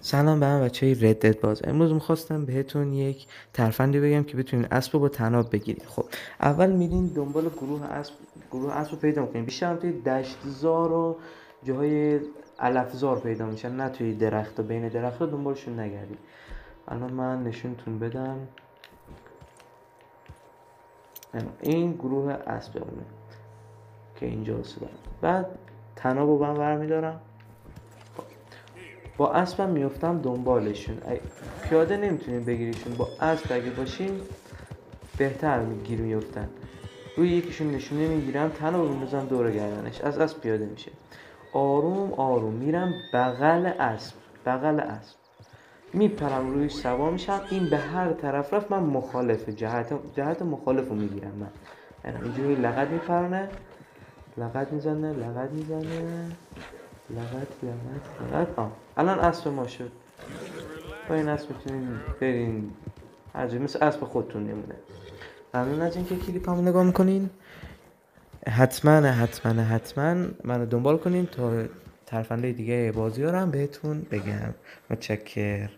سلام به هم بچه های ردت باز. امروز می‌خواستم بهتون یک ترفندی بگم که بتونین اسب رو با تناب بگیرید خب اول میرین دنبال گروه اسب گروه اسب رو پیدا می‌کنین. بیشتر توی دشتزار و جاهای علفزار پیدا میشن نه توی درخت و بین درخت دنبالشون نگردید الان من نشونتون بدم. این گروه اسب که اینجا دارم. بعد تناب رو برمیدارم با اسبم میفتم دنبالشون. پیاده نمی‌تونیم بگیریشون. با اسب اگه باشیم بهتر گیر میفتن. روی یکیشون نشونه می‌گیرم تن رو می‌زنم دور گردنش. از اسب پیاده میشه. آروم آروم میرم بغل اسب. بغل اسب. میپرم روی سوا میشم. این به هر طرف رفت من مخالف جهت جهت مخالف می‌گیرم من. یعنی اینجوری لغت میپرنه لغت می‌زنه لغت می‌زنه. لغت لغت لغت آه. الان اسب ما شد. با این اسب می‌تونین برین هر مثل اسب خودتون نمونه ممنون از اینکه کلیپ هم نگاه می‌کنین. حتما حتما حتما منو دنبال کنین تا ترفنده دیگه بازی رو هم بهتون بگم. متشکر